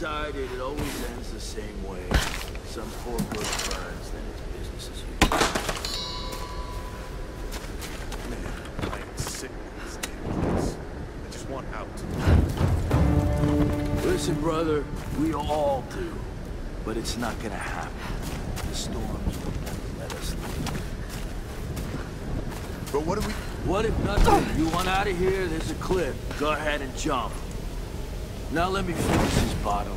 Excited, it always ends the same way. Some poor girl burns, then it's business as usual. Man, I am sick of this damn place. I just want out. Listen, brother, we all do. But it's not gonna happen. The storms will never let us leave. But what if we... What if nothing? You want out of here? There's a cliff. Go ahead and jump. Now let me finish this bottle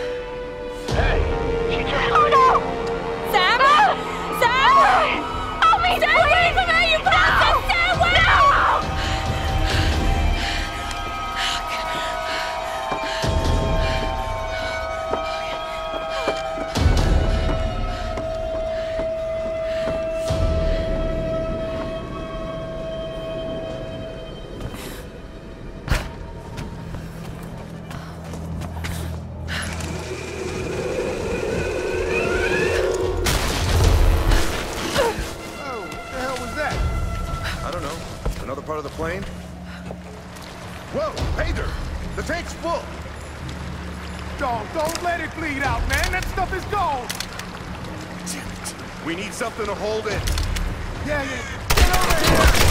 We need something to hold it. Yeah, yeah. Get over here.